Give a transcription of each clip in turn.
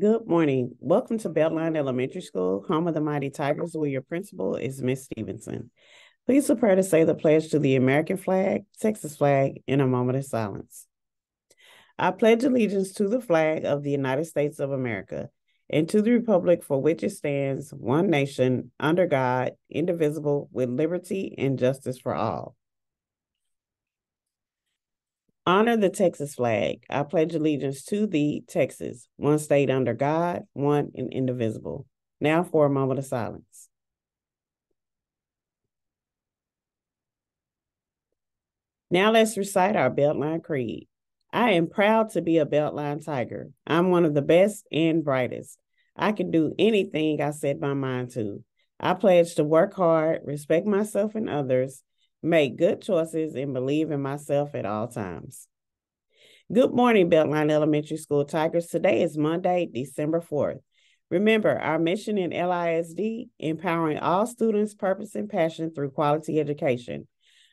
Good morning. Welcome to Beltline Elementary School, home of the Mighty Tigers, where your principal is Miss Stevenson. Please prepare to say the pledge to the American flag, Texas flag, in a moment of silence. I pledge allegiance to the flag of the United States of America and to the republic for which it stands, one nation, under God, indivisible, with liberty and justice for all. Honor the Texas flag. I pledge allegiance to the Texas, one state under God, one and indivisible. Now for a moment of silence. Now let's recite our Beltline Creed. I am proud to be a Beltline Tiger. I'm one of the best and brightest. I can do anything I set my mind to. I pledge to work hard, respect myself and others, make good choices, and believe in myself at all times. Good morning, Beltline Elementary School Tigers. Today is Monday, December 4th. Remember, our mission in LISD, empowering all students' purpose and passion through quality education.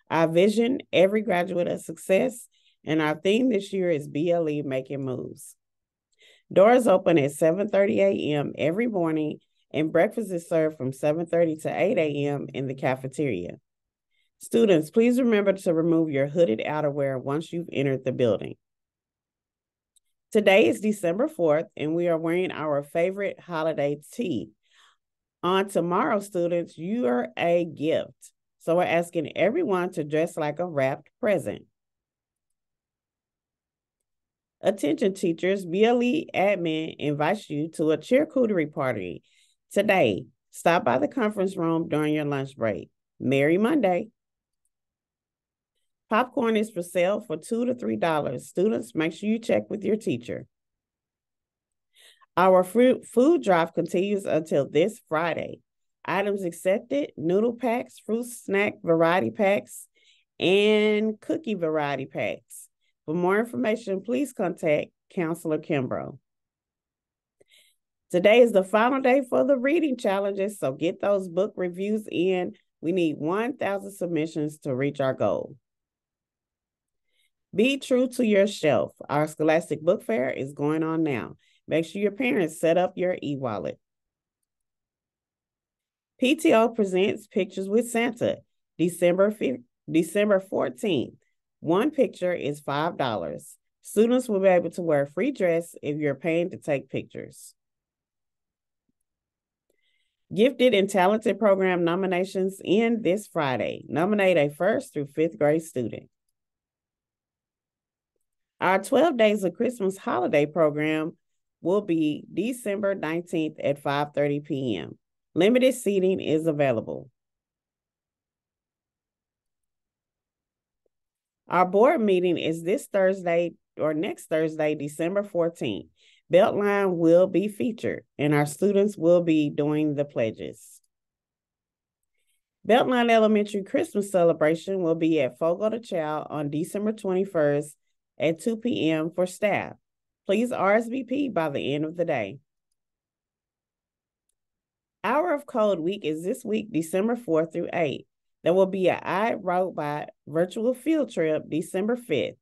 Our vision, every graduate a success, and our theme this year is BLE Making Moves. Doors open at 7.30 a.m. every morning, and breakfast is served from 7.30 to 8 a.m. in the cafeteria. Students, please remember to remove your hooded outerwear once you've entered the building. Today is December 4th, and we are wearing our favorite holiday tee. On tomorrow, students, you are a gift. So we're asking everyone to dress like a wrapped present. Attention teachers, BLE admin invites you to a charcuterie party today. Stop by the conference room during your lunch break. Merry Monday. Popcorn is for sale for two to three dollars. Students, make sure you check with your teacher. Our food drive continues until this Friday. Items accepted: noodle packs, fruit snack variety packs, and cookie variety packs. For more information, please contact Counselor Kimbrough. Today is the final day for the reading challenges, so get those book reviews in. We need 1,000 submissions to reach our goal. Be true to yourself. Our Scholastic Book Fair is going on now. Make sure your parents set up your e wallet. PTO presents Pictures with Santa, December 5th, December 14th. One picture is $5. Students will be able to wear free dress if you're paying to take pictures. Gifted and Talented Program nominations end this Friday. Nominate a first through fifth grade student. Our 12 Days of Christmas holiday program will be December 19th at 5:30 p.m. Limited seating is available. Our board meeting is this Thursday or next Thursday, December 14th. Beltline will be featured and our students will be doing the pledges. Beltline Elementary Christmas celebration will be at Fogo de Chao on December 21st at 2 p.m. for staff. Please RSVP by the end of the day. Hour of Code Week is this week, December 4th through 8th. There will be an iRobot virtual field trip December 5th.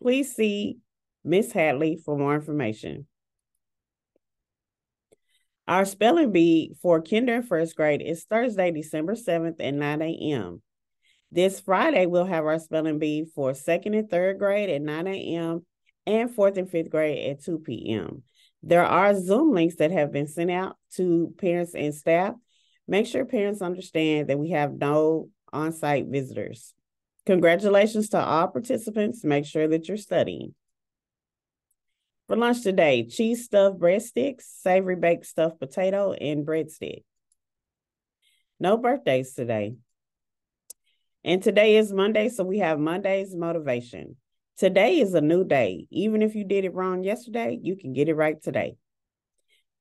Please see Miss Hadley for more information. Our spelling bee for kinder and first grade is Thursday, December 7th at 9 a.m. This Friday, we'll have our spelling bee for second and third grade at 9 a.m. and fourth and fifth grade at 2 p.m. There are Zoom links that have been sent out to parents and staff. Make sure parents understand that we have no on site visitors. Congratulations to all participants. Make sure that you're studying. For lunch today, cheese stuffed breadsticks, savory baked stuffed potato, and breadstick. No birthdays today. And today is Monday, so we have Monday's motivation. Today is a new day. Even if you did it wrong yesterday, you can get it right today.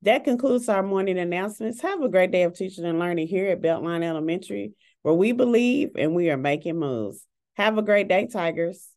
That concludes our morning announcements. Have a great day of teaching and learning here at Beltline Elementary, where we believe and we are making moves. Have a great day, Tigers.